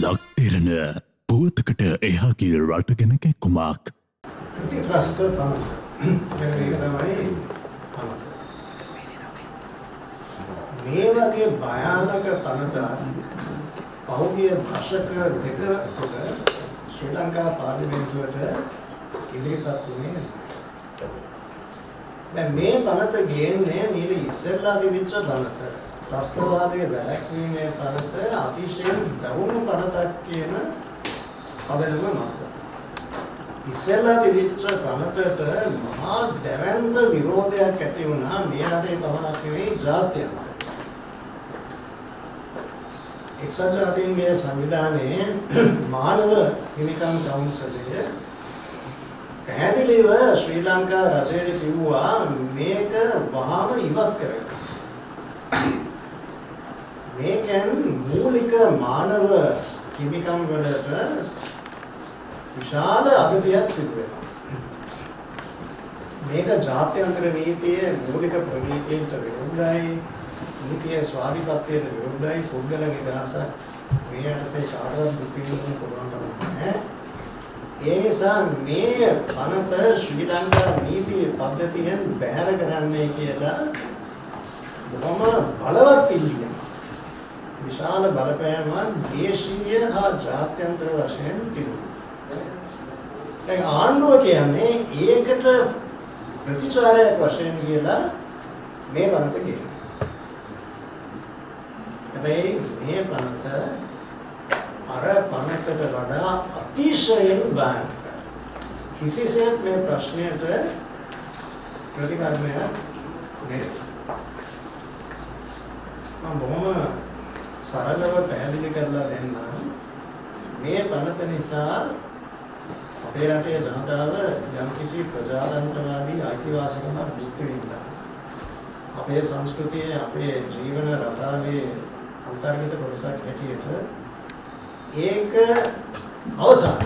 ලක්තිරණ පුවතකට එහාගේ රට ගැන කැක්කුමක් ප්‍රතිත්‍රස්ත පනත දැන් ඒක තමයි පනත මේ වගේ භයානක පනත පහුගිය දශක දෙක තුළ ශ්‍රී ලංකා පාර්ලිමේන්තුවට ඉදිරිපත් වුණේ නැහැ. දැන් මේ පනත ගේන්නේ මීට ඉස්සෙල්ලා තිබිච්ච පනත. ත්‍රස්තවාදයේ වැළැක්වීමේ පනත අතිශයින් දරුණු පනතක් කියන පදනම මත. ඉස්සෙල්ලා තිබිච්ච පනතට මහා දැවැන්ත විරෝධයක් ඇති වුණා මේ රටේ පමණක් නෙවෙයි ජාත්‍යන්තර. එක්සත් ජාතීන්ගේ සංවිධානයේ මානව හිමිකම් කවුන්සිලය පැහැදිලිව ශ්‍රී ලංකා රජයට කිව්වා මේක වහාම ඉවත් කරගන්න. මේකෙන් මූලික මානව හිමිකම් වලට විශාල අගතියක් සිදු වෙනවා. මේක ජාත්‍යන්තර නීතියේ මූලික ප්‍රණීතීන්ට විරුද්ධයි, නීතියේ ස්වාධීනත්වයට විරුද්ධයි, පුද්ගල නිදහසක් මේ යටතේ කාටවත් දුක් විඳින්න පුළුවන් කමක් නැහැ. ඒ නිසා මේ පනත ශ්‍රී ලංකා නීති පද්ධතියෙන් බැහැර කරන්නේ කියලා බොහොම බලවත් ඉල්ලීමක්. විශාල බලපෑමක් දේශීය හා ජාත්‍යන්තර වශයෙන් තිබුණා. දැන් ආණ්ඩුව කියන්නේ ඒකට ප්‍රතිචාරයක් වශයෙන් කියලා මේ පනත කියනවා. හැබැයි මේ පනත අර පනතට වඩා අතිශයින් භයානකයි. කිසිසේත් මේ ප්‍රශ්නයට ප්‍රතිකර්මයක් නෙවෙයි. මම බොහොම සරලව පැහැදිලි කරලා දෙන්නම්. මේ පනත නිසා අපේ රටේ ජනතාව යම්කිසි ප්‍රජාතන්ත්‍රවාදී අයිතිවාසිකමක් භුක්ති විඳිනවා. අපේ සංස්කෘතියේ අපේ ජීවන රටාවේ අන්තර්ගත කොටසක් හැටියට ඒක අවසාන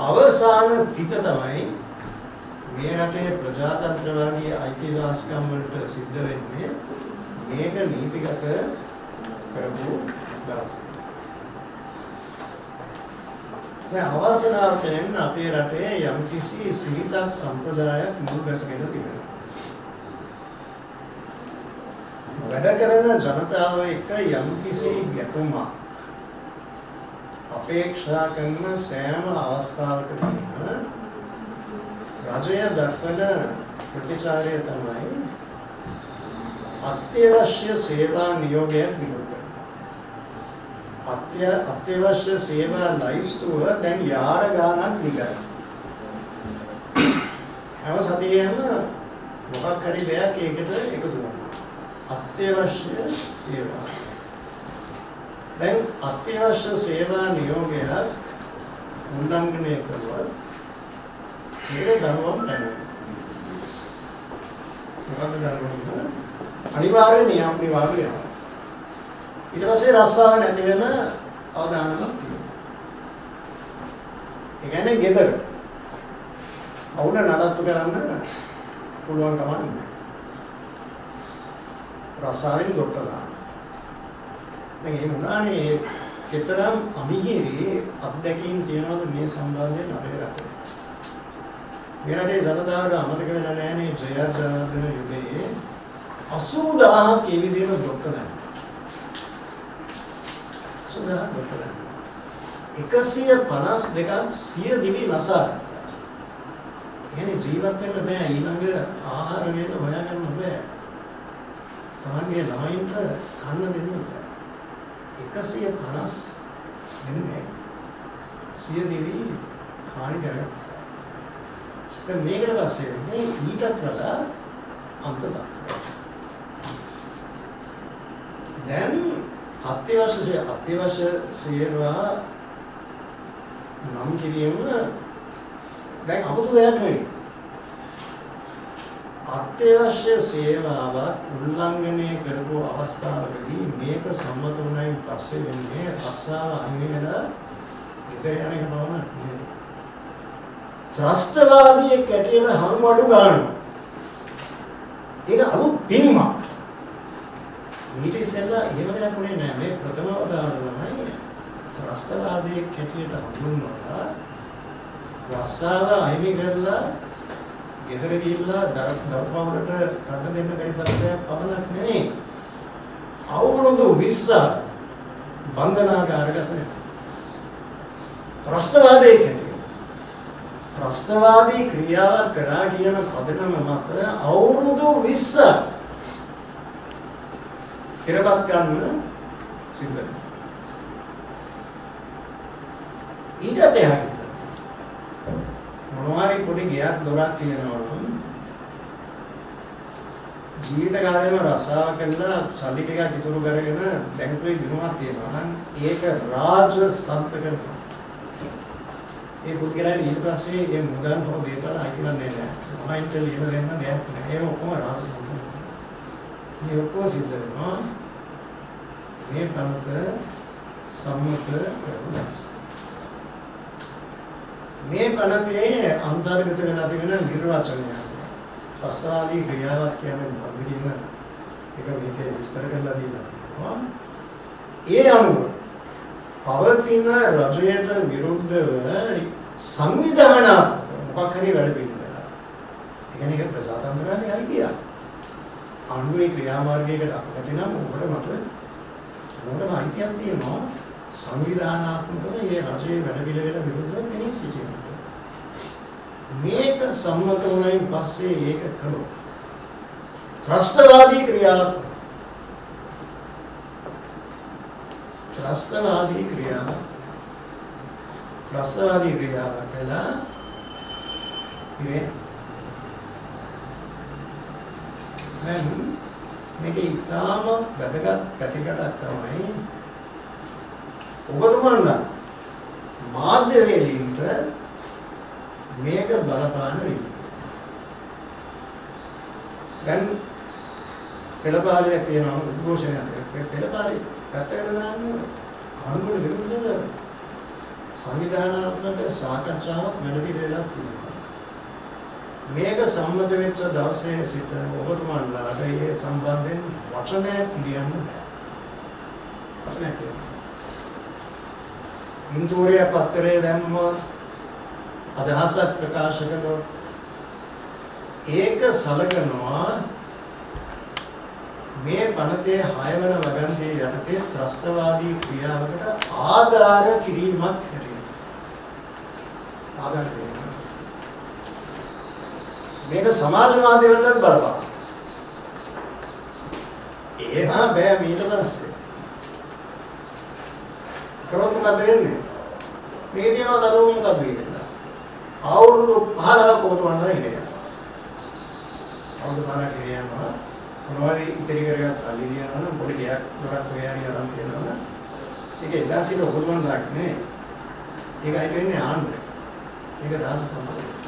අවසාන තිත තමයි මේ රටේ ප්‍රජාතන්ත්‍රවාදී අයිතිවාසිකම් වලට සිද්ධ වෙන්නේ මේක නීතිගත කරපු දවසේ. දැන් අවසනාවටෙන් අපේ රටේ යම්කිසි සීතක් සම්ප්‍රදායක් මුල් බැසගෙන තිබෙනවා. වැඩ කරන ජනතාව එක්ක යම්කිසි ගැටුමක් අපේක්ෂා කරන සෑම අවස්ථාවකදීම රජය දක්වන ප්‍රතිචාරය තමයි අත්‍යවශ්‍ය සේවා නියෝගයක් නිකුත් කරනවා. අත්‍ය අත්‍යවශ්‍ය සේවා ලයිස්තුව දැන් යාර ගානක් දිගයි. හැම සතියෙම මොකක් හරි දෙයක් ඒකට එකතු වෙනවා. අත්‍යවශ්‍ය සේවා. දැන් අත්‍යවශ්‍ය සේවා නියෝගයක් උල්ලංඝනය කළොත් ඒක දරුවම් පැනවෙනවා. මොකද දරුවම් අනිවාර්ය නියම් නිවාර්ය යනවා. ඊට පස්සේ රස්සාව නැති වෙන අවදානමක් තියෙනවා. ඒ කියන්නේ ගෙදර අවුල නඩත්තු කරන්න පුළුවන් කමක් නැහැ. රස්සාවෙන් දොට්ට දාන්න. දැන් එහෙම වුණානේ කතරම් අමිහිරි අත්දැකීම් තියනවාද මේ සම්බන්ධයෙන් අපේ රටේ. මේ රටේ ජනතාවට අමතක වෙලා නැහැ මේ ජයජනාර්දන යුගයේ 80000ක් ඒ විදිහම දොට්ට දැම්මා. 80000ක් දොට්ට දැම්මා. 152ක් සිය දිවි නසා ගත්තා. කියන්නේ ජීවත් වෙන්න බෑ ඊළඟ ආහාර වේද හොයාගන්න බෑ. තමන්ගේ ළමයින්ට කන්න දෙන්න බෑ. 150 දෙන්නේ සිය දිවි හානි කරගත්තා. දැන් මේකට පස්සේ මේ ඊටත් වඩා අන්ත දක්වනවා. දැන් අත්‍යවශ්‍ය අත්‍යවශ්‍ය සේවා නම් කිරීම දැන් 아무තු දෙයක් නෙවෙයි. අත්‍යවශ්‍ය සේවාවක් උල්ලංඝනය කරපු අවස්ථාවකදී මේක සම්මත වුණායින් පස්සේ වෙන්නේ රස්සාව අහිමි වෙලා ගෙදර යන එක පමණක් නෙවෙයි. ත්‍රස්තවාදී කැටියද හමු අඩු ගන්නවා. ඒක අලුත් පින්මක්. ඊට ඉස්සෙල්ලා එහෙම දෙයක් උනේ නැහැ. මේ ප්‍රථම අවතාරය තමයි ත්‍රස්තවාදී කැටියට හඳුන්වලා රස්සාව අයිමි කරලා ගෙදර ගිහිල්ලා දරුවවලට කඩ දෙන්න බැරි තත්ත්වයක් පමණක් නෙමෙයි අවුරුදු 20 බන්ධනාගාරගත වෙනවා ත්‍රස්තවාදී කැටියට ත්‍රස්තවාදී ක්‍රියාවක් කරා කියන පදනම මත අවුරුදු 20 ඉරපත් ගන්න සිද්ධ වෙනවා. ඊට එහා මොනවාරි පොඩි ගයක් දොරක් තියෙනවා නම් ජීවිත කාලයම රස්සාව කළා සල්ලි ටිකක් ඉතුරු කරගෙන බැංකුවේ ගිණුමක් තියෙනවා නම් ඒක රාජ සන්ත කරනවා. ඒ පුද්ගලයන් ඊට පස්සේ ඒ මුදල් හෝ දේපල අයිති කරන්නේ නැහැ. මොනයින්ට ලියලා දෙන්න දෙයක් නැහැ. ඒ ඔක්කොම රාජ සන්ත. මේ ඔක්කොම සිද්ධ වෙනවා මේ පනත සම්මත කරනවා මේ පනතේ අන්තර්ගත වෙලා තිබෙන නිර්වචනය රසවාදී ක්‍රියාවක් කියන්නේ මොකක්ද කියන එක මේකේ විස්තර කරලා දීලා තියෙනවා. ඒ අනුව පවතින රජයට විරුද්ධව සංවිධානාත්මක මොකක් හරි වැඩ පිළිවෙලක්. ඒ කියන්නේ ඒක ප්‍රජාතන්ත්‍රයේ අයිතිය. අනුවේ ක්‍රියාමාර්ගයකට අපිට නම් ඔබට මට මොකටද අයිතියක් තියෙනවා. සංවිධානාත්මකව මේ රජයේ වැඩ පිළිවෙල විරුද්ධව මෙහි සිටිනවා. මේක සම්මත වුණයින් පස්සේ ඒක කළොත් ත්‍රස්තවාදී ක්‍රියාවක්. ත්‍රස්තවාදී ක්‍රියාවක්. ත්‍රස්තවාදී ක්‍රියාවක් කළා. ඉතින් දැන් මේක ඉතාමත් වැදගත් පැතිකඩක් තමයි ඔබතුමන්ලා මාධ්‍යවේදීන්ට මේක බලපාන විදිහ. දැන් පෙළපාලියක් තියෙනවා උද්ඝෝෂණයක් පෙළපාලිය පැත්තකට දාන්න අනුගුණ විරුද්ධව සංවිධානාත්මක සාකච්ඡාවක් වැඩ පිළිවෙලක් තියෙනවා. මේක සම්මත වෙච්ච දවසේ සිට ඔබතුමන්ලාට ඒ සම්බන්ධයෙන් වචනයක් ලියන්න බෑ. වචනයක් කියන්න. ඉන්දෝරිය පත්තරේ දැම්මොත් අදහසක් ප්‍රකාශ කළොත් ඒක සලකනවා මේ පනතේ හයවන වගන්තිය යටතේ ත්‍රස්තවාදී ක්‍රියාවකට ආධාර කිරීමක් හැටියට ආධාර කිරීම මේක සමාජ මාධ්‍ය වලටත් බලපාන ඒවා බෑ ඊට පස්සේ. කරොත් මොකද වෙන්නේ? මේ දේවල් දරුවෝ මොකද වෙන්නේ? අවුරුදු 15ක කොටවන්න ඉන්නේ? අවුරුදු 15ක ඉරියනවා මොනවද ඉතිරි කරගත් සල්ලි දිනනවා නම් පොඩි ගයක් දොරක් වේරි අරන් තියෙනවා. නම් ඒක එදාසින ඔබතුමන් දාන්නේ ඒකයි කියන්නේ ආන්න ඒක රාජ සම්පතයි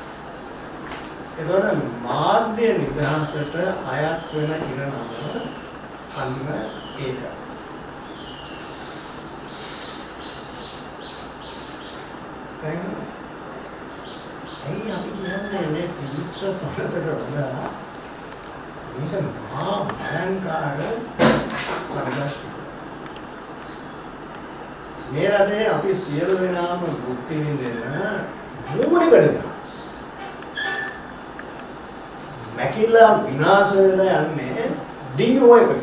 ඒතකොට මාධ්‍ය නිදහසට අයත් වෙන ඉරණම අන්න ඒක. දැන් ඇයි අපි කියන්නේ මේ තීක්ෂ පනතට වඩා මේක මහා භයංකාර පරිදක් මේ රටේ අපි සියලු දෙනාම භුක්ති විඳින මූලික නිදහස්. නැකිලා විනාශ වෙලා යන්නේ ඩීஓ එකට.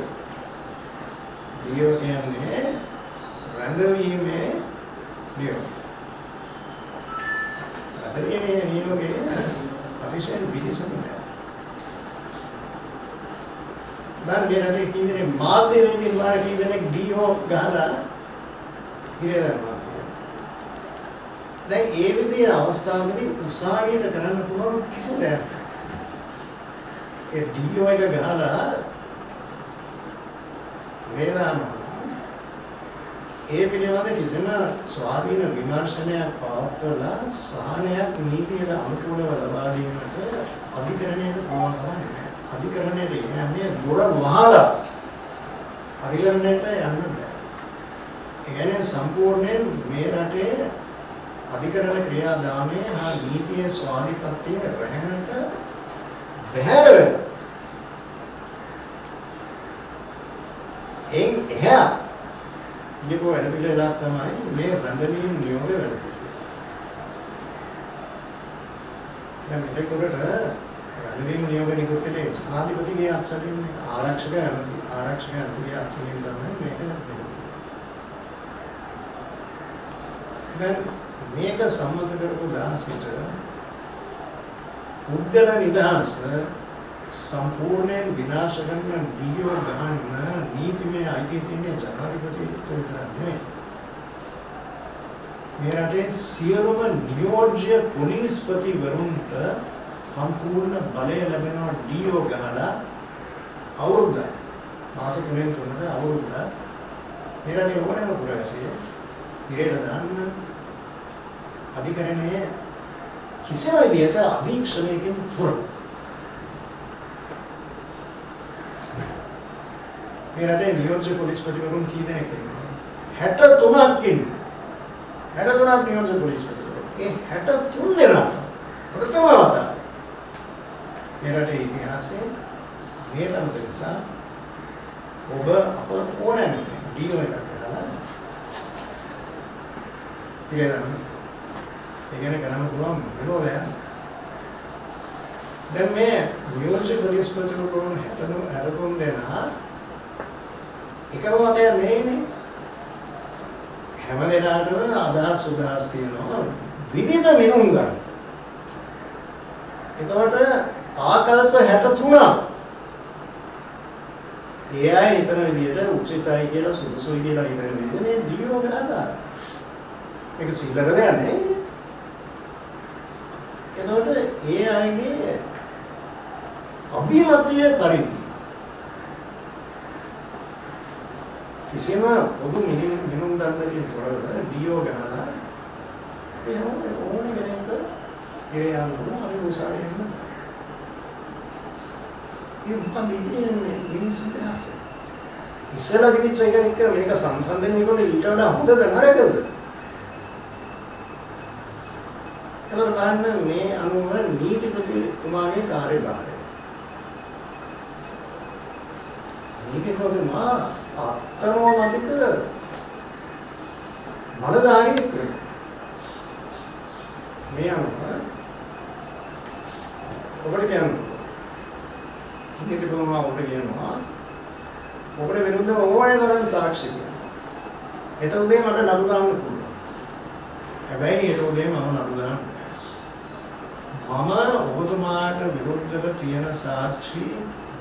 ඩීஓ කියන්නේ රැඳවීමේ නියම. රැඳවීමේ නියමයේ අතිශයින් විශේෂණයක්. මම මේ රටේ කී දෙනෙක් මාධ්‍යවේදීන් වල කී දෙනෙක් ඩීஓ ගහලා ඉරදනවා. දැන් ඒ විදිහේ අවස්ථාවකදී උසාවියට කරන්න පුළුවන් කිසි දෙයක් ඒ ඩීఓ එක ගහලා වේදාන ඒ පිළිබඳ කිසිම ස්වාධීන විමර්ශනයක් පවත්වලා සාහනයක් නීතියට අනුකූලව ලබා දීමට අධිකරණයට පුළුවන් නැහැ. අධිකරණයට යන්නේ දොර වහලා අධිකරණයට යන්න බෑ. ඒ කියන්නේ සම්පූර්ණයෙන් මේ රටේ අධිකරණ ක්‍රියාදාමයේ හා නීතියේ ස්වාධීපත්‍යය රැහැනට බැහැර වෙනවා. එහා ගියපු වැඩ පිළිවෙලක් තමයි මේ රැඳවීම් නියෝග වැඩ පිළිවෙල. දැන් මේක උඩට රැඳවීම් නියෝග නිකුත්ලේ ජනාධිපතිගේ අක්ෂරින් ආරක්ෂක ඇමති ආරක්ෂක ඇමතිගේ අක්ෂරින් තමයි මේක දැන් මේක සම්මත කරපු දාසිට පුද්ගල නිදහස සම්පූර්ණයෙන් විනාශ කරන දීයෝ ගහන්න නීතිමය අයිතිය තියෙන ජනාධිපතිට විතරයි. මේ රටේ සියලුම නියෝජ්‍ය පොලිස්පතිවරුන්ට සම්පූර්ණ බලය ලැබෙනවා ඩීఓ ගහලා අවුරුද්ද මාස තුනෙන් තුනට අවුරුද්ද මේ රටේ ඕනෑම පුරවැසිය ඉරේට දාන්න අධිකරණයේ කිසිම විදිහක අධීක්ෂණයකින් තොරව මේ රටේ නියෝජ්‍ය පොලිස්පතිවරුන් කී දෙනෙක් ඉන්නවා. 63ක් ඉන්නවා 63ක් නියෝජ්‍ය පොලිස්පතිවරු ඒ 63 දෙනා ප්‍රථම වතාව. මේ රටේ ඉතිහාසයේ මේ තරමට නිසා ඔබ අප ඕනෑම ඩීෝ එකක් කරලා ඉරේදන්න ඒ ගැන කරන්න පුළුවන් විරෝධයක් දැන් මේ නියෝජ්‍ය පොලිස්පතිවරු 63 දෙනා එකම මතය නෙවෙයිනේ. හැම දිනාටම අදහස් උදාස් තියෙනවා විවිධ මිනුම් ගන්න. එතකොට ආකල්ප 63ක්. ඒ අය හිතන විදිහට උචිතයි කියලා සුදුසුයි කියලා හිතන විදිහට මේ ජීව ගන්නවා. ඒක සිල්ලර දෙයක් නෙවෙයි. එතකොට ඒ අයගේ අභිමතය පරිදි කිසිම පොදු මිනිම් මිනුම් දන්නකින් තොරව ඩියෝ ගහලා ඒ හැම ඕන කෙනෙක්ට ඉරේ යන්න අපි උසාවියෙන් යන්න. ඒ මොකක්ද ඉතින් මිනිස්සුන්ට ආස. ඉස්සලා දිවිච්ච එක එක මේක සංසන්දනය කරන ඊට වඩා හොඳද නරකද? එතකොට බලන්න මේ අනුව නීතිපතිතුමාගේ කාර්යභාරය. නීතිපතිතුමා අත්තනෝමතික බලධාරී ක්‍රම මේ අනුව ඔබට කියන්න නීතිපතිතුමා ඔබට කියනවා? ඔබට විරුද්ධව ඕනේ තරම් සාක්ෂි කියනවා හෙට උදේ මට නඩු දාන්න පුළුවන්. හැබැයි හෙට උදේ මම නඩු දාන්න මම ඔබතුමාට විරුද්ධව තියෙන සාක්ෂි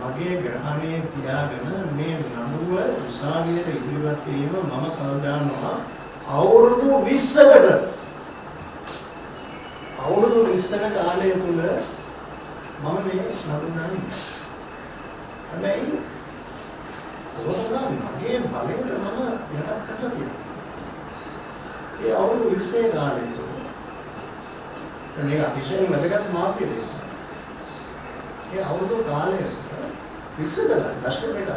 මගේ ග්‍රහණයේ තියාගෙන මේ නඩුව උසාවියට ඉදිරිපත් කිරීම මම කල්දානවා. අවුරුදු 20කට අවුරුදු 20ක කාලය තුල මම මේ නඩු දාන්නේ හැබැයි ඔබතුමා මගේ බලයට මම යටත් කරලා තියෙනවා. ඒ අවුරුදු 20 කාලය තුල මේක අතිශයින් වැදගත් මාපිය දෙයක්. ඒ අවුරුදු කාලය විශ්සකලා දශක දෙක.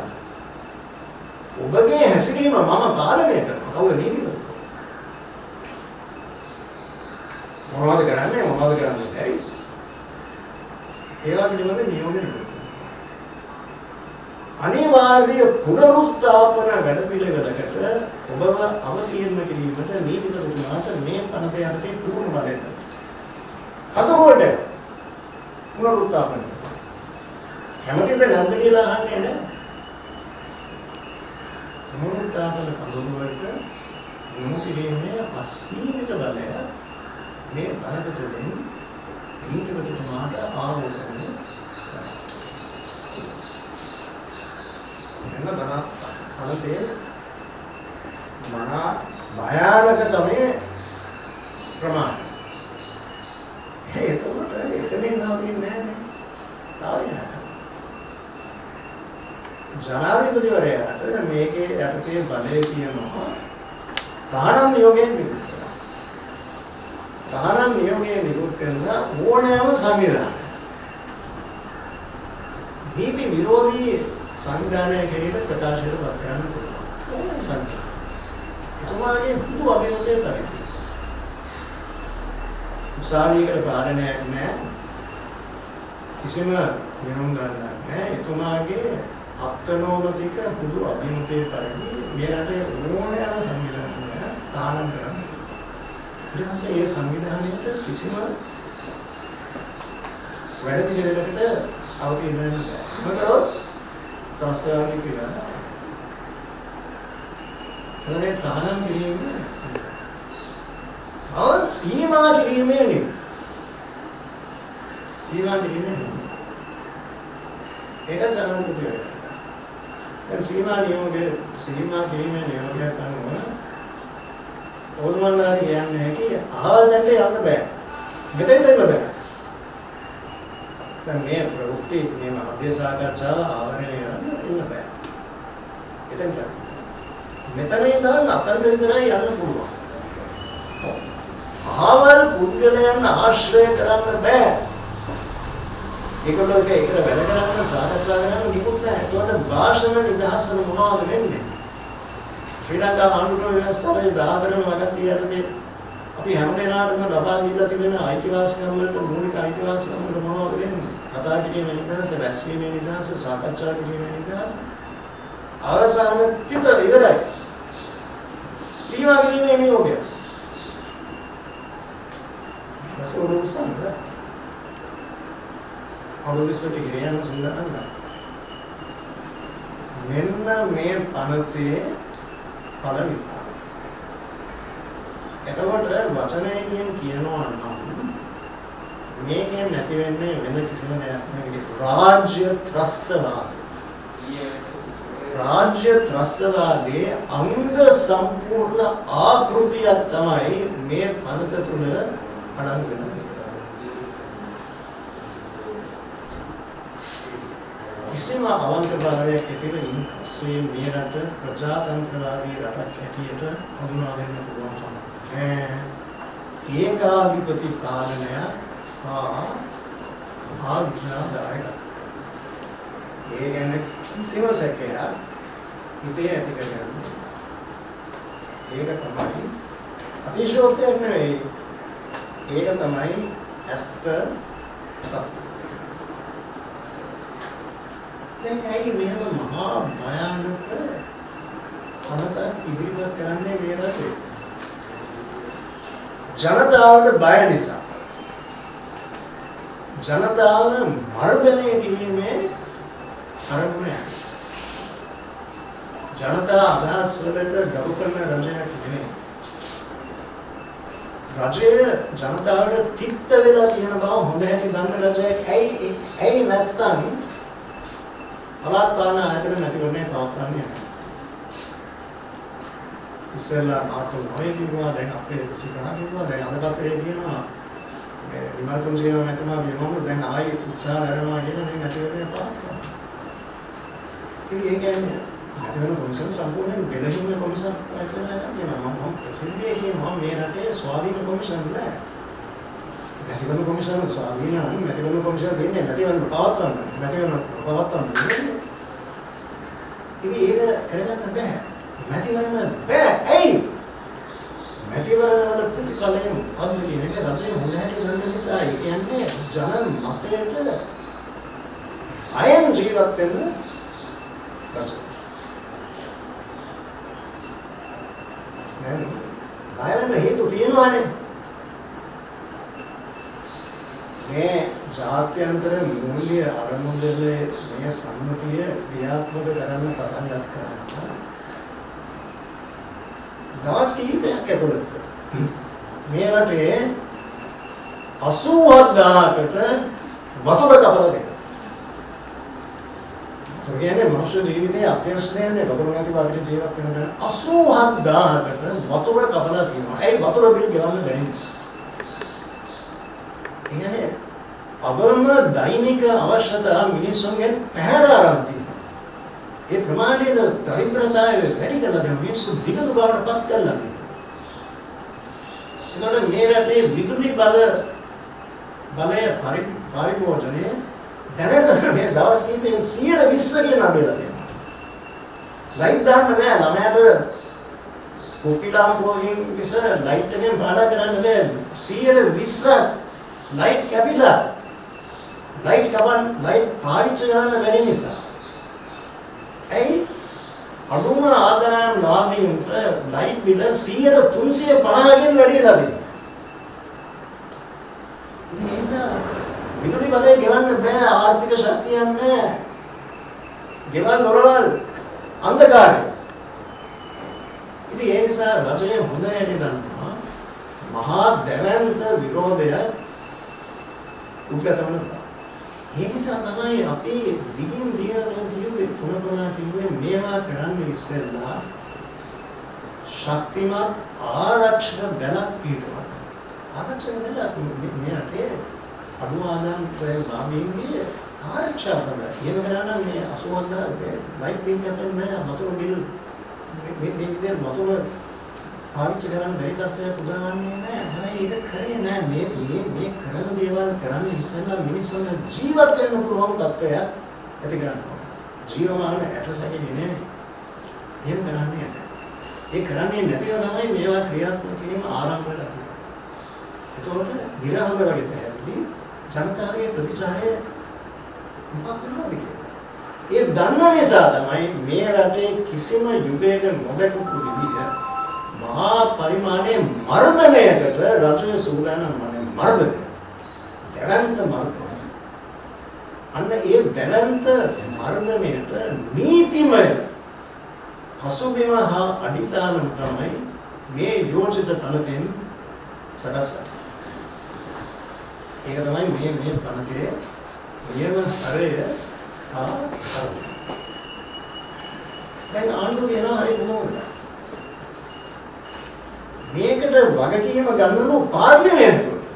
ඔබගේ හැසිරීම මම පාලනය කරනවා. කවුද නීතිපති? මොනවද කරන්නේ මොනවද කරන්නේ බැරි. ඒවා පිළිබඳ නියෝග අනිවාර්ය පුනරුත්ථාපන වැඩපිළිවෙලකට ඔබව අවතීර්ණ කිරීමට නීතිපතිතුමාට මේ පනත යටතේ පූර්ණ බලය කතෝඩ පුනරුත්ථාපන කැමතිද නැද්ද කියලා අහන්නේ නැහැ. පුනරුත්ථාපන කඳුළු වලට යොමු කිරීමේ අසීමිත බලය. මේ බලද තුළින් නීතිපතිතුමාට ආරෝපණය එන්න බන අනතේ මනා භයානකතමේ ප්‍රමාණය. එතකොට එතනින් නවතින්නේ නැහැ නේ. ජනාධිපතිවරයාට මේකේ යටතේ බලය තියෙනවා. තහනම් නියෝගයෙන් නිකුත් කරනවා. තහනම් නියෝගයෙන් නිකුත් කරන ඕනෑම සංවිධානයක්. නීති විරෝධී සංවිධානය කෙරෙහිට ප්‍රකාශයට පත් කරන්න පුළුවන්. ඕනෑම සංවිධානයක්. එතුමාගේ හුදු අභිමතය පරිදි උසාවියකට පාලනයක් නැහැ. කිසිම වෙනුම් ගන්නක් නැහැ. එතුමාගේ අත්නෝමතික හුදු අභිමතයේ පරිදි මේ රටේ ඕනෑම පාලනය කරන්නේ. ඊට පස්සේ ඒ සංවිධානයට කිසිම වැඩ පිළිවෙලකට අවතීන වෙන්න බෑ. මොකද ත්‍රස්තවාදී කියලා. එතනේ තහනම් කිරීම තව සීමා කිරීමේ නෙවෙයි. සීමා කිරීමේ නෙවෙයි. ඒක ජනාධිපති වෙනවා. දැන් සීමා නියෝගයේ සීමා කිරීමේ නියෝගයක් අනුව ඕනමනාරි කියන්නේ හැකි අහවල් දැන්න යන්න බෑ. මෙතෙන්ට එන්න බෑ. දැන් මේ ප්‍රවෘත්ති මේ මධ්‍ය සාකච්ඡාව ආවරණය කරන්න ඉන්න බෑ. එතෙන්ට. මෙතන ඉඳන් අතන විතරයි යන්න පුළුවන්. ආවල් පුද්ගලයන් ආශ්‍රය කරන්න බෑ. ඒකලෝක ඒකට වැඩ කරන්න සාකච්ඡා කරන්න නිකුත් නැහැ. ඒකට භාෂණ නිදහස මොනවද වෙන්නේ? ශ්‍රී ලංකා ආණ්ඩුක්‍රම ව්‍යවස්ථාවේ 14 වන වගතිය යටතේ අපි හැම දිනාටම ලබා දීලා තිබෙන අයිතිවාසිකම් වලට මූලික අයිතිවාසිකම් වල මොනවද වෙන්නේ? කතා කිරීමේ නිදහස, රැස්වීමේ නිදහස, සාකච්ඡා කිරීමේ නිදහස. අවසාන තිත ඉවරයි. සීමා කිරීමේ නියෝගය. ඊපස්සේ උඩු සම්බන්ධ. අනුවිසට ඉරියන් සුන්දරන්න. මෙන්න මේ පනතේ ඵල විපාක. එතකොට වචනයකින් කියනවා නම් මේකෙන් නැති වෙන්නේ වෙන කිසිම දෙයක් නෙවෙයි රාජ්‍ය ත්‍රස්තවාදය. රාජ්‍ය ත්‍රස්තවාදයේ අංග සම්පූර්ණ ආකෘතියක් තමයි මේ පනත තුල අඩංගු වෙන්නේ. කිසිම අවංක භාවයක් ඇතිව ඉන් පස්සේ මේ රට ප්‍රජාතන්ත්‍රවාදී රටක් හැටියට හඳුනා ගන්න පුළුවන් තමයි. ඒකාධිපති පාලනය හා ආඥාදායක. ඒ ගැන කිසිම සැකයක් හිතේ ඇති කරගන්න. ඒක තමයි අතිශෝක්තියක් නෙවෙයි. ඒක තමයි ඇත්ත තත්ත්වය. දැන් ඇයි මෙහෙම මහා භයානක අනතක් ඉදිරිපත් කරන්නේ මේ රටේ? ජනතාවට බය නිසා. ජනතාව මර්ධනය කිරීමේ අරමුණ ජනතා අදහස් වලට ගරු කරන රජයක් නෙමෙයි. රජය ජනතාවට තිත්ත වෙලා තියෙන බව හොඳ හැටි දන්න රජයක්. ඇයි ඇයි නැත්තම් පළාත් පාලන ආයතන නැතිවෙන්නේ පවත්වන්නේ නැහැ. ඉස්සෙල්ලා නාට්‍ය නොවේ කිව්වා දැන් අපේ සිතා කිව්වා දැන් අද පත්‍රයේ තියෙනවා මේ විමල් පුංජේව නැතුණා විමම දැන් ආයි උත්සාහ කරනවා කියන මේ නැතිවෙන්නේ පවත්වනවා. ඉතින් ඒ කියන්නේ නැතිවෙන කොමිසම් සම්පූර්ණයෙන් බෙදීමේ කොමිසම් කියලා කියනවා මම ප්‍රසිද්ධියේ කියනවා මේ රටේ ස්වාධීන කොමිසම් නෑ. නැතිවෙන කොමිසම් ස්වාධීන නම් නැතිවෙන කොමිසම් දෙන්නේ නැතිවෙන පවත්වන්න නැතිවෙන පවත්වන්න ඉතින් ඒක කරගන්න බෑ. මැතිවරණ බෑ. ඇයි? මැතිවරණ වල ප්‍රතිඵලය මොකක්ද කියන එක රජය හොඳ හැටි දන්න නිසා ඒ කියන්නේ ජන මතයට අයන් ජීවත් වෙන්න රජය. දැන් බය වෙන්න හේතු තියෙනවානේ. මේ ජාත්‍යන්තර මූල්‍ය අරමුදලේ මේ සම්මතිය ක්‍රියාත්මක කරන්න පටන් ගත්තා. දවස් කිහිපයක් ඇතුළත මේ රටේ 87000කට වතුර කපලා දෙනවා. වතුර කියන්නේ මනුෂ්‍ය ජීවිතයේ අත්‍යවශ්‍ය දෙයක් වතුර නැතිව අපිට ජීවත් වෙන්න බෑ. 87000කට වතුර කපලා තියෙනවා. ඒ වතුර බිල් ගෙවන්න බැරි නිසා. එන්නේ අවම දෛනික අවශ්‍යතා මිනිස්සුන්ගෙන් පැහැර ආරම්භ තියෙනවා. ඒ ප්‍රමාණයේ දරිද්‍රතාවය වැඩි කරලා දැන් මිනිස්සු දිගු බවට පත් කරලා තියෙනවා. එතකොට මේ රටේ විදුලි බල බලය පරිභෝජනය දැනට මේ දවස් කිහිපෙන් 120 කියන අඩුවලා තියෙනවා. ලයිට් දාන්න බෑ ළමයාට කුටි ලාම්පුවකින් විස ලයිට් එකෙන් පාඩම් කරන්න බෑ 120 ලයිට් කැපිලා ලයිට් කවන් ලයිට් පාවිච්චි කරන්න බැරි නිසා ඇයි අඩුම ආදායම් ලාභීන්ට ලයිට් බිල 100 350කින් වැඩි වෙලා තියෙනවා. ඉතින් විදුලි බලය ගෙවන්න බෑ ආර්ථික ශක්තියක් නැහැ. ගෙවල් දොරවල් අන්ධකාරය. ඉතින් ඒ නිසා රජය හොඳ හැටි දන්නවා මහා දැවැන්ත විරෝධය උද්ගත වන බව. ඒ නිසා තමයි අපි දිගින් දිගට කිව්වේ පුන පුනා කිව්වේ මේවා කරන්න ඉස්සෙල්ලා ශක්තිමත් ආරක්ෂක දලක් පිටවන්න. ආරක්ෂක දලක් මේ රටේ අඩු ආදායම් ලාභීන්ගේ ආරක්ෂාව සඳහා. එහෙම කරා නම් මේ 80000 ලයිට් බිල් කැපෙන්නේ නැහැ, වතුර බිල් මේ මේ විදිහට වතුර පාවිච්චි කරන්න බැරි තත්ත්වයක් උදාවන්නේ නැහැ. හැබැයි ඒක කරේ නැහැ. මේ මේ මේ කරන දේවල් කරන්න ඉස්සෙල්ලා මිනිස්සුන්ට ජීවත් වෙන්න පුළුවන් තත්ත්වයක් ඇති කරන්න ඕනේ. ජීවමාන ඇටසැකිලි නෙමෙයි. එහෙම කරන්නේ නැහැ. ඒ කරන්නේ නැතිව තමයි මේවා ක්‍රියාත්මක කිරීම ආරම්භ වෙලා තියෙන්නේ. එතකොට ඉරහඳ වගේ පැහැදිලි ජනතාවගේ ප්‍රතිචාරය මොකක් වෙනවද කියලා. ඒ දන්න නිසා තමයි මේ රටේ කිසිම යුගයක නොදකපු විදිහ මහා පරිමාණයේ මර්ධනයකට රජය සූදානම් වන්නේ මර්ධනය. දැවැන්ත මර්ධනය. අන්න ඒ දැවැන්ත මර්ධනයට නීතිමය පසුබිම හා අඩිතාලම තමයි මේ යෝජිත පනතෙන් සකස් වෙන්නේ. ඒක තමයි මේ මේ පනතේ නියම හරය හා කරුණ. දැන් ආණ්ඩුව කියනවා හරි මොනවද? මේකට වගකීම ගන්නලු පාර්ලිමේන්තුවට.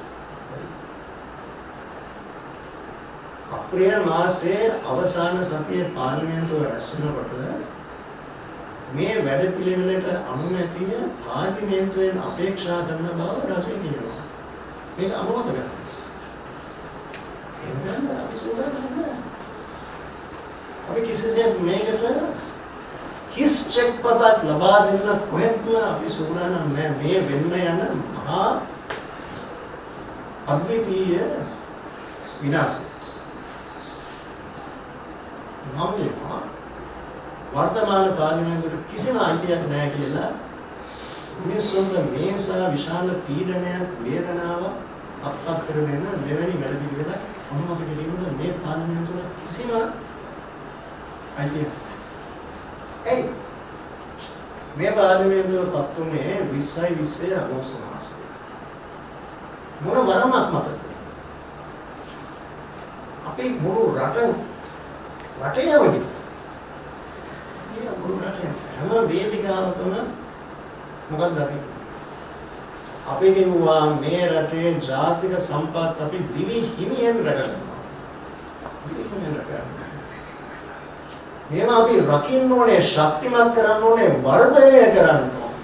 අප්‍රේල් මාසයේ අවසාන සතියේ පාර්ලිමේන්තුව රැස් වෙනකොට මේ වැඩපිළිවෙලට අනුමැතිය පාර්ලිමේන්තුවෙන් අපේක්ෂා කරන බව රජය කියනවා. මේක අනුමත කරනවා. එහෙනම් අපි සූදානම් නැහැ. අපි කිසිසේත් මේකට හිස් චෙක් පතක් ලබා දෙන්න කොහෙත්ම අපි සූදානම් නැහැ. මේ වෙන්න යන මහා අද්විතීය විනාශය. මම කියනවා වර්තමාන පාර්ලිමේන්තුවට කිසිම අයිතියක් නැහැ කියලා මිනිස්සුන්ට මේසා විශාල පීඩනයක් වේදනාවක් අත්පත් කර දෙන්න මෙවැනි වැඩ පිළිවෙලක් අනුමත කිරීමට මේ පාර්ලිමේන්තුවට කිසිම අයිතියක් ඇයි මේ පාර්ලිමේන්තුව පත් වුණේ 20යි 20 අගෝස්තු මාසයේ මොන වරමක් මතද අපි මුළු රට රටේ අවදි මේ මුළු රටේ හැම වේදිකාවකම මොකක්ද අපි අපි කිව්වා මේ රටේ ජාතික සම්පත් අපි දිවි හිමියෙන් රැකගන්නවා. දිවි හිමියෙන් රැකගන්නවා. මේවා අපි රකින්න ඕනේ, ශක්තිමත් කරන්න ඕනේ, වර්ධනය කරන්න ඕනේ.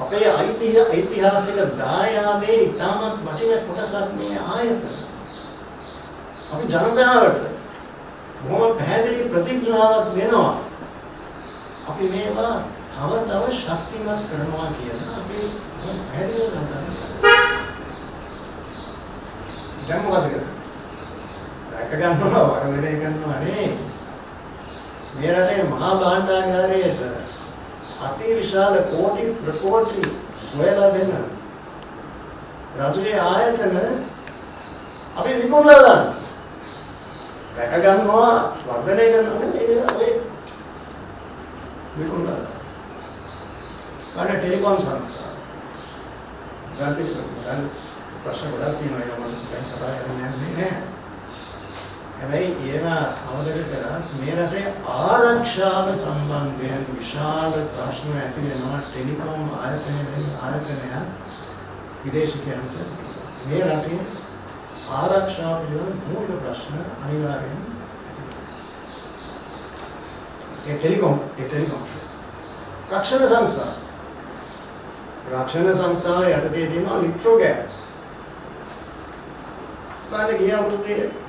අපේ ඓතිහ්‍ය ඓතිහාසික දායාදේ ඉතාමත් වටින කොටසක් මේ ආයතන. අපි ජනතාවට බොහොම පැහැදිලි ප්‍රතිඥාවක් දෙනවා. අපි මේවා තව තව ශක්තිමත් කරනවා කියලා අපි පැහැදිලිව සඳහන් දැන් මොකද කරන්නේ? රැක ගන්නවා වරදේ ගන්නවා නේ. මේ රටේ මහා භාණ්ඩාගාරයේට අති විශාල කෝටි ප්‍රකෝටි සොයලා දෙන්න. රජයේ ආයතන අපි විකුණලා දාන්න. රැක ගන්නවා වර්ධනය කරනවා ඒ විකුණලා දාන්න. ගන්න ටෙලිකොම් සංස්ථා. ගන්න ගන්න ප්‍රශ්න ගොඩක් තියෙනවා ඒක මම දැන් කතා කරන්නේ නැහැ. හැබැයි ඒවා අවබෝධ කරා මේ රටේ ආරක්ෂාව සම්බන්ධයෙන් විශාල ප්‍රශ්න ඇති වෙනවා ටෙලිකොම් ආයතනයෙන් ආයතනය විදේශිකයන්ට මේ රටේ ආරක්ෂාව පිළිබඳ මූලික ප්‍රශ්න අනිවාර්යෙන් ඇති වෙනවා. ඒ ටෙලිකොම් ඒ ටෙලිකොම් රක්ෂණ සංස්ථා රක්ෂණ සංස්ථාව යටතේ තියෙනවා ලිට්‍රෝ ගෑස්. කාලේ ගිය අවුරුද්දේ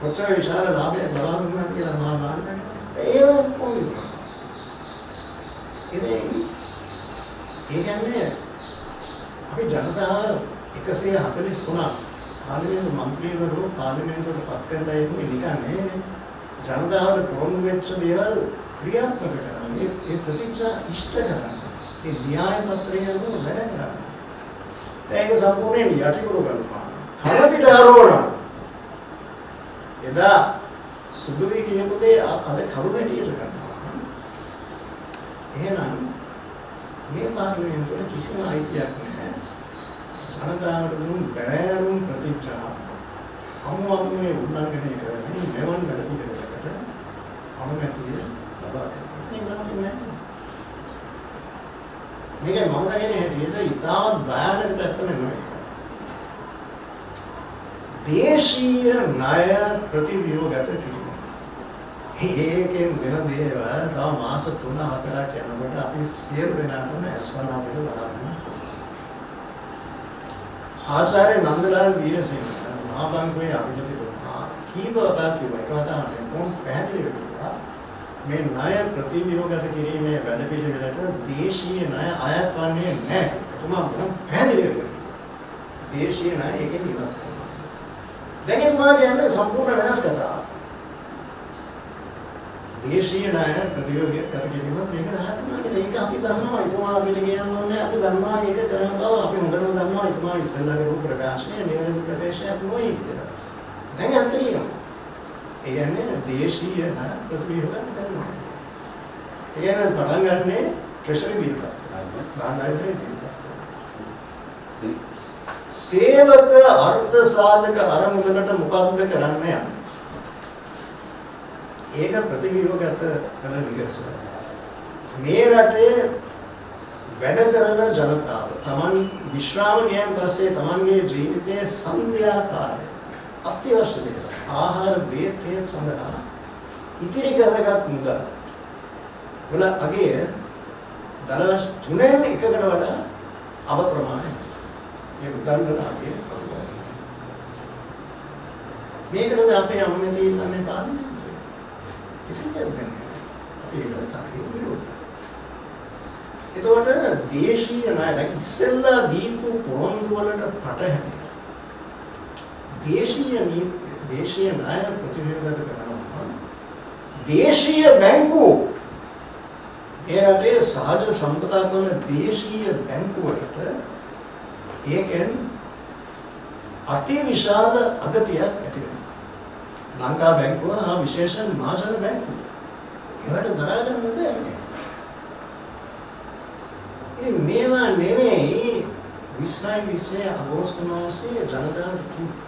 කොච්චර විශාල ලාභයක් ලබා දුන්නා කියලා මම බලන්නේ. ඒ ඔක්කොම ඉතින් ඒ කියන්නේ අපි ජනතාව 143ක් පාර්ලිමේන්තු මන්ත්‍රීවරු පාර්ලිමේන්තුවට පත් කරලා ඉන්නේ නිකන් නෙවෙයි. ජනතාවට පොරොන්දු වෙච්ච දේවල් ක්‍රියාත්මක කරන්න. ඒ ඒ ප්‍රතිචාර ඉෂ්ට කරන්න. ඒ න්‍යාය පත්‍රය අනුව වැඩ කරන්න. දැන් ඒක සම්පූර්ණයෙන් යටිකුරු කරනවා. කන පිට හරවනවා. එදා සුදුවි කියපු දේ අ- අද කරු හැටියට කරනවා. එහෙනම් මේ පාර්ලිමේන්තුවේ කිසිම අයිතියක් නැහැ. ජනතාවට දුන් බැරෑරුම් ප්‍රතිචාර අමු අමුවේ උල්ලංඝනය කරන්නේ මෙවන් වැඩ පිළිවෙලකට අනුමැතිය ලබා දෙන්න. එතනින් නවතින්නේ නැහැ. මේක මම දකින හැටියට ඉතාමත් භයානක පැත්ත නෙමෙයි. දේශීය ණය ප්‍රතිවියෝගත කිරීම. ඒකෙන් වෙන දේවල් තව මාස 3-4ක් යනකොට අපි සියලු දෙනාටම ඇස්වන අපිට බලන්න. ආචාර්ය නන්දලාල් වීරසිංහ මහා බංකුවේ අභිජිතුමා කීප වතාවක් කිව්වා එක වතාවක් නෙමෙයි පැහැදිලිව කිව්වා මේ ණය ප්‍රතිවියෝගත කිරීමේ වැඩපිළිවෙලට දේශීය ණය අයත් වන්නේ නැහැ. එතුමා බොහොම පැහැදිලිව කිව්වා. දේශීය ණය ඒකෙන් ඉවත් කරනවා. දැන් එතුමා කියන්නේ සම්පූර්ණ වෙනස් කතාවක්. දේශීය ණය ප්‍රතිවියෝගත කිරීමත් මේක රහත්මා කියලා ඒක අපි දන්නවා. එතුමා අපිට කියන්න අපි දන්නවා ඒක කරන බව අපි හොඳටම දන්නවා. එතුමා ඉස්සෙල්ලා කරපු ප්‍රකාශනය නිවැරදි ප්‍රකාශයක් නෙවෙයි කියලා. දැන් අත් තියෙනවා. ඒ කියන්නේ දේශීය ණය ප්‍රතිවියෝගත කරනවා. ඒ කියන්නේ පටන් ගන්නෙ ට්‍රෙෂරි බිල් එකක්. බාණ්ඩාගාරේ බිල් එකක්. සේවක අර්ථ සාධක අරමුණකට මොකක්ද කරන්න යන්නේ? ඒක ප්‍රතිවියෝගත කළ විගස. මේ රටේ වැඩ කරන ජනතාව තමන් විශ්‍රාම ගියන් පස්සේ තමන්ගේ ජීවිතයේ සන්ධ්‍යා කාලය අත්‍යවශ්‍ය දෙයක්. ආහාර බේතය සඳහා ඉතිරි කරගත් මුදල් වල අගය දලස් තුනෙන් එකකට වඩා අප්‍රමාණයි. මේ මුදල් වල අගය අඩුයි. මේකටද අපේ අනුමැතිය ඉල්ලන්නේ පාර්ලිමේන්තුවේ. කිසිම දෙයක් නැහැ. අපි ඒකට තරහින් විරෝධයි. එතකොට දේශීය ණය දැන් ඉස්සෙල්ලා දීපු පොරොන්දු වලට පටහැටි. දේශීය නී- දේශීය ණය ප්‍රතිවිරෝධ කරනවා. දේශීය බැංකු ඒ රටේ සහජ සම්පතක් වන දේශීය බැංකු වලට ඒකෙන් අති විශාල අගතියක් ඇති වෙනවා. ලංකා බැංකුව හා විශේෂයෙන් මහජන බැංකුව. ඒවට දරා ගන්න බැහැ. ඉතින් මේවා නෙමෙයි 20යි 20 අගෝස්තු මාසයේ ජනතාවට කිව්වේ.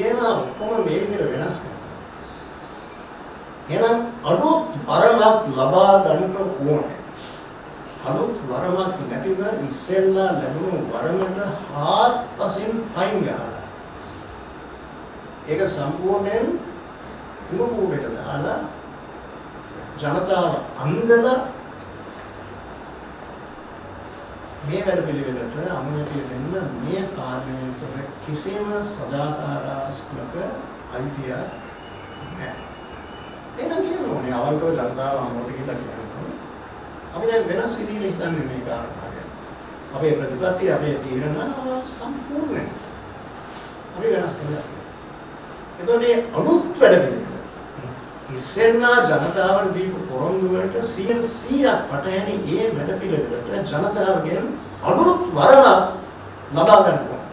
ඒවා ඔක්කොම මේ විදිහට වෙනස් කරනවා. එහෙනම් අලුත් වරමක් ලබා ගන්න ඕනේ. අලුත් වරමක් නැතිව ඉස්සෙල්ලා ලැබුණු වරමට හාත්පසින් පයින් ගහලා. ඒක සම්පූර්ණයෙන් කුණු කූඩේට දාලා ජනතාව අන්දලා මේ වැඩ පිළිවෙලට අනුමැතිය දෙන්න මේ පාර්ලිමේන්තුවේ කිසිම සදාචාරාත්මක අයිතියක් නැහැ. එහෙනම් කියනෝනේ අවල්කව ජනතාව අමෝට කියලා කියනවා. අපි දැන් වෙනස් විදිහට හිතන්නේ මේ කාරණා ගැන. අපේ ප්‍රතිපත්ති අපේ තීරණ සම්පූර්ණයි. අපි වෙනස් කරලා. එතකොට මේ අලුත් වැඩ පිළිවෙල ඉස්සෙල්ලා ජනතාවට දීපු පොරොන්දු වලට 100ක් පටහැනි ඒ වැඩ පිළිවෙලට ජනතාවගෙන් අලුත් වරමක් ලබා ගන්නවා.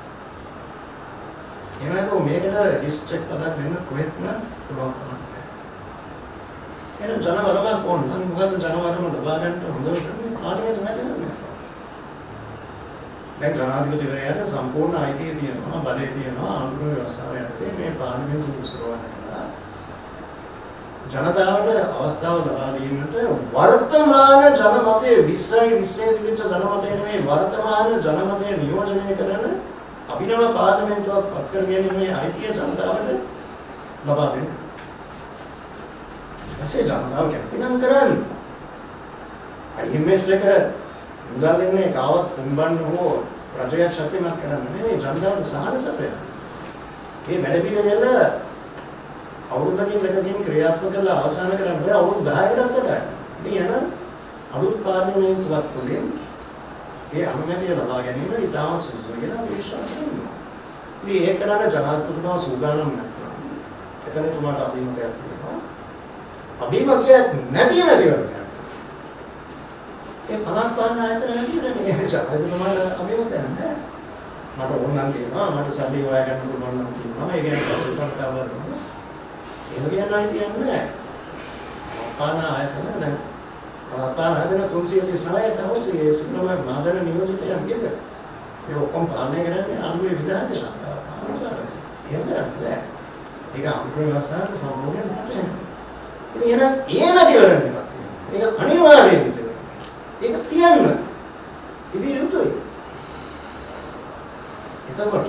එහෙම නැත්නම් මේකට ඩිස්ට්‍රික්ට් පදක් දෙන්න කොහෙත්ම පුළුවන් කමක් නැහැ. එහෙනම් ජන වරමක් ඕන. නම් මොකද්ද ජන වරම ලබා ගන්නට හොඳට පාර්ලිමේන්තුව මැදදී දැන් ජනාධිපතිවරයාට සම්පූර්ණ අයිතිය තියෙනවා බලය තියෙනවා ආණ්ඩුවේ ව්‍යවස්ථාව යටතේ මේ පාර්ලිමේන්තුව උසරවන්න කළා ජනතාවට අවස්ථාව ලබා දීමට වර්තමාන ජනමතයේ 20යි 20 තිබෙච්ච ජනමතය නෙමෙයි වර්තමාන ජනමතය නියෝජනය කරන අභිනව පාර්ලිමේන්තුවක් පත් කර ගැනීමේ අයිතිය ජනතාවට ලබා දෙන්න. ඊපස්සේ ජනතාව කැමති නම් කරන්න. IMF එක මුදල් දෙන්නේ කාවත් කුම්බන්න හෝ රජයක් ශක්තිමත් කරන්න නෙමෙයි ජනතාවට සහන සපයන්න. මේ වැඩ පිළිවෙල අවුරුද්දකින් දෙකකින් ක්‍රියාත්මක කරලා අවසන් කරන්න බෑ අවුරුදු 10කටත් වඩා. ඉතින් එහෙනම් අලුත් පාර්ලිමේන්තුවක් තුළින් ඒ අනුමැතිය ලබා ගැනීම ඉතාමත් සුදුසු කියලා අපි විශ්වාස කරනවා. ඉතින් ඒක කරන්න ජනාධිපතිතුමා සූදානම් නැත්නම් එතන එතුමාට අභිමතයක් තියෙනවා. අභිමතයක් නැති නැතිවරණයක්. ඒ පළාත් පාලන ආයතන නැතිවරණේ ඒ ජනාධිපතිතුමාට අභිමතයක් නැහැ. මට ඕනනම් තියෙනවා මට සල්ලි හොයාගන්න පුළුවන් නම් තියෙනවා. ඒ කියන්නේ පස්සේ සරකාර වරනවා. එහෙම කියන්නයි කියන්නේ. පාලන ආයතන දැන් පළාත් පාලන ආයතන 339ක් අවශ්‍ය ඒ සිංහල මහජන නියෝජිතයන් කියද. ඒ ඔක්කොම පාලනය කරන්නේ ආණ්ඩුවේ විධායක ශාඛාව. එහෙම කරන්නේ නැහැ. ඒක අනුකූල වස්තාවට සම්පූර්ණයෙන් නැහැ. ඉතින් එහෙනම් ඒ නැතිවරණ එකක් තියෙනවා. ඒක අනිවාර්යයෙන් තියෙනවා. ඒක තියන්න. තිබිය යුතුයි. එතකොට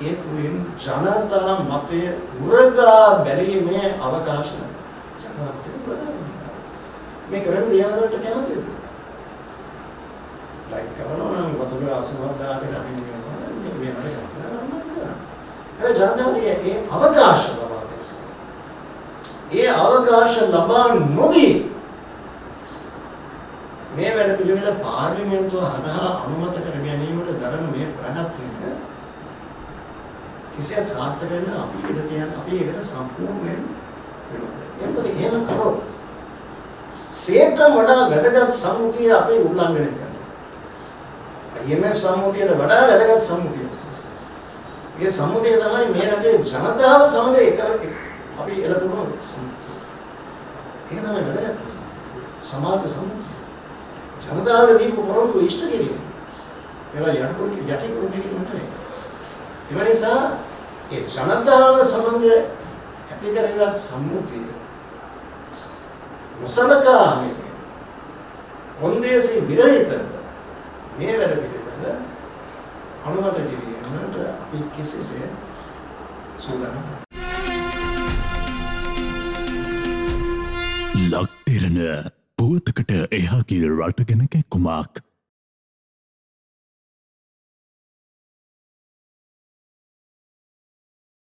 ඒ තුලින් ජනතා මතය උරගා බැලීමේ අවකාශ ජනතා මතය උරගා මේ කරන දේවල් වලට කැමතිද? ලයික් කරනවා නම් වතුර ආසනවත් දාගෙන අහිමි වෙනවා. මේ වැඩ කරනවා. ඒ ජනතාවගේ ඒ අවකාශ ලබා ඒ අවකාශ ලබා නොදී මේ වැඩ පිළිවෙල පාර්ලිමේන්තුව හරහා අනුමත කර ගැනීමට දරන මේ ප්‍රයත්නය කිසියත් සාර්ථක වෙන්න අපි ඉඩ තියන අපි ඒකට සම්පූර්ණයෙන් වෙනවා. එහෙම කරොත් සේකම් වඩා වැදගත් සම්මුතිය අපි උල්ලංඝනය කරනවා. IMF සම්මුතියට වඩා වැදගත් සම්මුතියක්. ඒ සම්මුතිය තමයි මේ රටේ ජනතාව සමග එක අපි එළඹුණු සම්මුතිය. ඒක තමයි වැදගත්. සමාජ සම්මුතිය. ජනතාවට දීපු පොරොන්දු ඉෂ්ට කිරීම. ඒවා යටිකුරු යටිකුරු කිරීම නෙවෙයි. ඒ නිසා ඒ ජනතාව සමග ඇති කරගත් සම්මුතිය නොසලකා කොන්දේසි විරහිත මේ වැඩ පිළිවෙල අනුමත කිරීමට අපි කිසිසේත් සූදානම් ලක්තිරණ පුවතකට එහාගේ රටගෙන කැක්කුමක්.